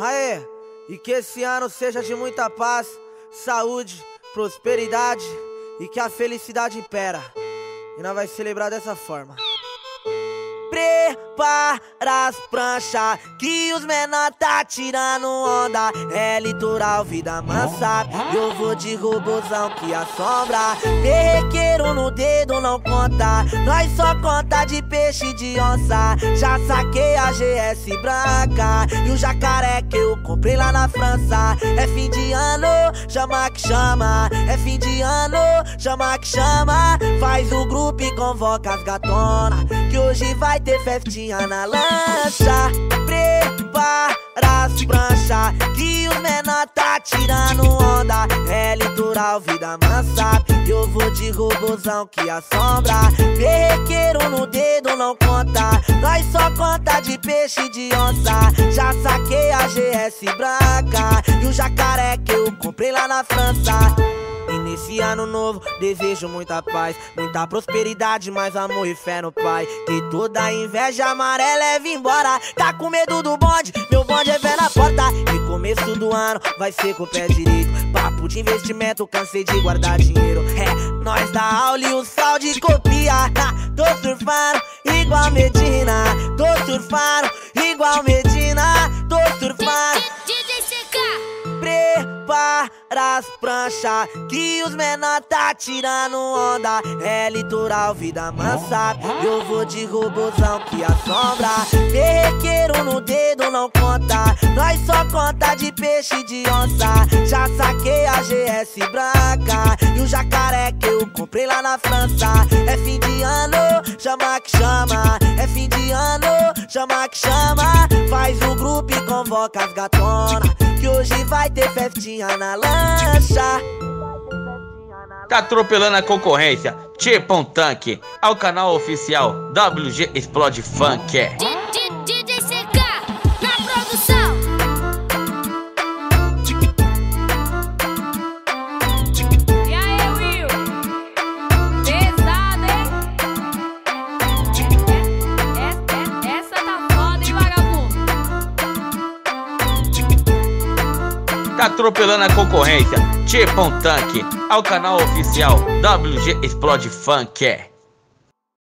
Aê, e que esse ano seja de muita paz, saúde, prosperidade e que a felicidade impera. E nós vai celebrar dessa forma. Prepara as pranchas que os menor tá tirando onda. É litoral, vida mansa. Eu vou de robozão que assombra. Perrequeiro no dedo não conta. Nós só conta de peixe de onça. Já saquei a GS branca e o jacaré que eu comprei lá na França. É fim de ano, chama que chama. É fim de ano, chama que chama. Faz o grupo e convoca as gatonas. Que hoje vai ter festinha na lancha. Prepara as pranchas que os menor tá tirando onda. É litoral, vida mansa. Eu vou de robozão que assombra. Perrequeiro no dedo não conta. Nós só conta de peixe de onça. Já saquei a GS branca e o jacaré que eu comprei lá na França. Nesse ano novo desejo muita paz, muita prosperidade, mais amor e fé no Pai. Que toda inveja amarela leve embora. Tá com medo do bonde? Meu bonde é pé na porta. E começo do ano vai ser com o pé direito. Papo de investimento, cansei de guardar dinheiro. É, nós da aula e o sal de copia. Tô surfando igual Medina. Tô surfando igual Medina. As pranchas que os menor tá tirando onda. É litoral, vida mansa. Eu vou de robozão que assombra. Perrequeiro no dedo não conta. Nós só conta de peixe de onça. Já saquei a GS branca e o jacaré que eu comprei lá na França. É fim de ano, chama que chama. É fim de ano, chama que chama. Faz o grupo convoca as gatonas. Que hoje vai ter festinha na lancha. Tá atropelando a concorrência. Tipo um tanque. Ao canal oficial WG Explode Funk. Tá atropelando a concorrência. Tipo um tanque. Ao canal oficial WG Explode Funk. é.